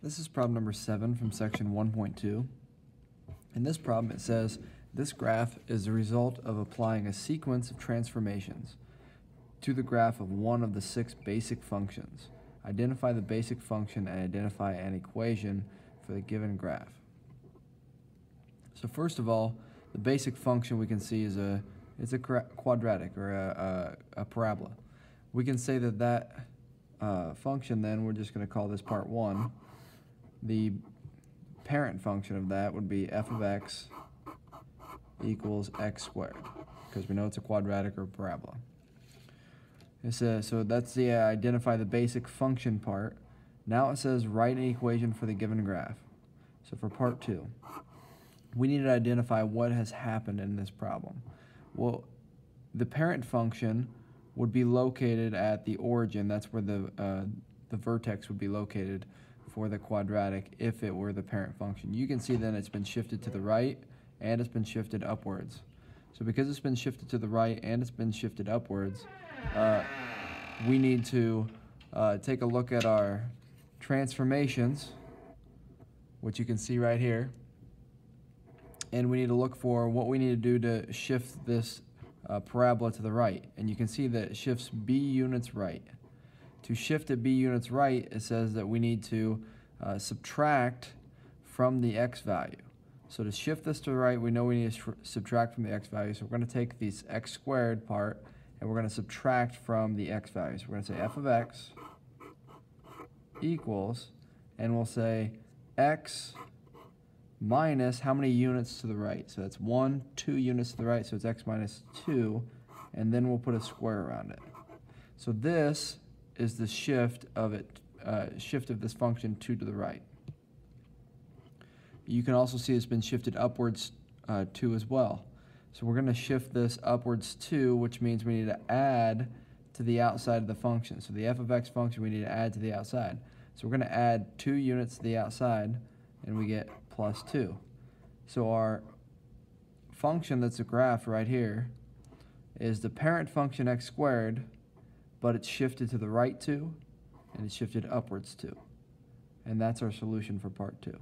This is problem number seven from section one point two. In this problem, it says, this graph is the result of applying a sequence of transformations to the graph of one of the six basic functions. Identify the basic function and identify an equation for the given graph. So first of all, the basic function we can see is a, it's a quadratic or a, a, a parabola. We can say that that uh, function then, we're just gonna call this part one. The parent function of that would be f of x equals x squared, because we know it's a quadratic or parabola. It says, so that's the uh, identify the basic function part. Now it says write an equation for the given graph. So for part two, we need to identify what has happened in this problem. Well, the parent function would be located at the origin. That's where the uh, the vertex would be located for the quadratic if it were the parent function. You can see then it's been shifted to the right and it's been shifted upwards. So because it's been shifted to the right and it's been shifted upwards, uh, we need to uh, take a look at our transformations, which you can see right here. And we need to look for what we need to do to shift this uh, parabola to the right. And you can see that it shifts b units right. To shift it b units right, it says that we need to uh, subtract from the x value. So to shift this to the right, we know we need to subtract from the x value. So we're going to take this x squared part and we're going to subtract from the x values. We're going to say f of x equals, and we'll say x minus how many units to the right. So that's 1, 2 units to the right, so it's x minus 2, and then we'll put a square around it. So this is the shift of it, uh, shift of this function 2 to the right. You can also see it's been shifted upwards uh, 2 as well. So we're going to shift this upwards 2, which means we need to add to the outside of the function. So the f of x function we need to add to the outside. So we're going to add 2 units to the outside, and we get plus 2. So our function that's a graph right here is the parent function x squared, but it's shifted to the right 2, and it's shifted upwards 2. And that's our solution for part 2.